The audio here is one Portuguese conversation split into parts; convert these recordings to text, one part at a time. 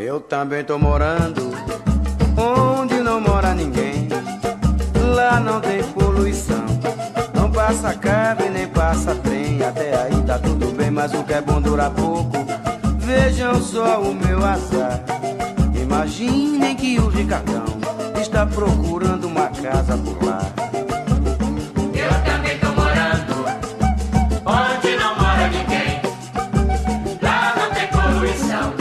Eu também tô morando onde não mora ninguém. Lá não tem poluição. Não passa carro nem passa trem. Até aí tá tudo bem, mas o que é bom dura pouco. Vejam só o meu azar. Imaginem que o Ricardão está procurando uma casa por lá. Eu também tô morando onde não mora ninguém. Lá não tem poluição,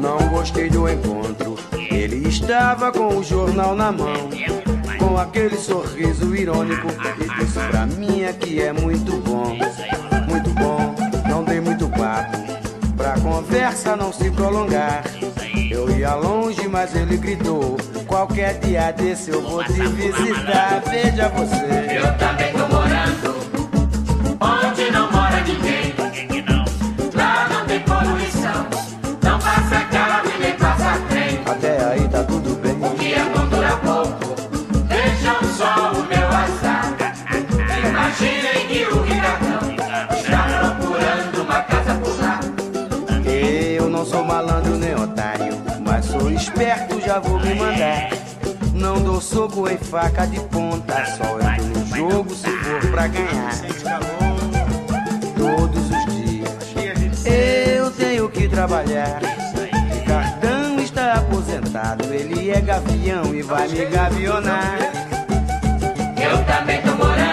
Não gostei do encontro. Ele estava com o jornal na mão, com aquele sorriso irônico e disse pra mim é que é muito bom, muito bom. Não dei muito papo pra conversa não se prolongar. Eu ia longe, mas ele gritou: qualquer dia desse eu vou te visitar. Veja você. Eu também sou esperto, já vou me mandar. Não dou soco em faca de ponta, só entro no jogo se for pra ganhar. Todos os dias eu tenho que trabalhar. Ricardão está aposentado, ele é gavião e vai me gavionar. Eu também tô morando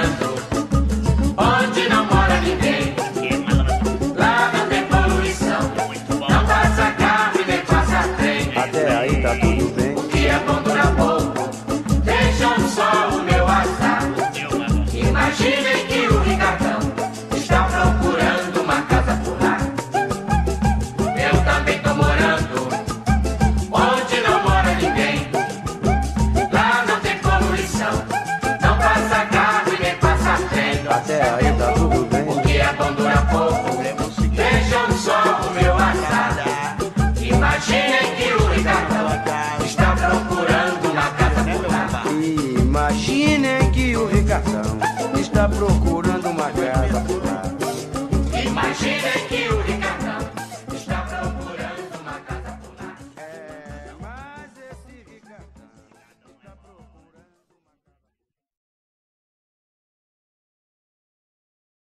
procura.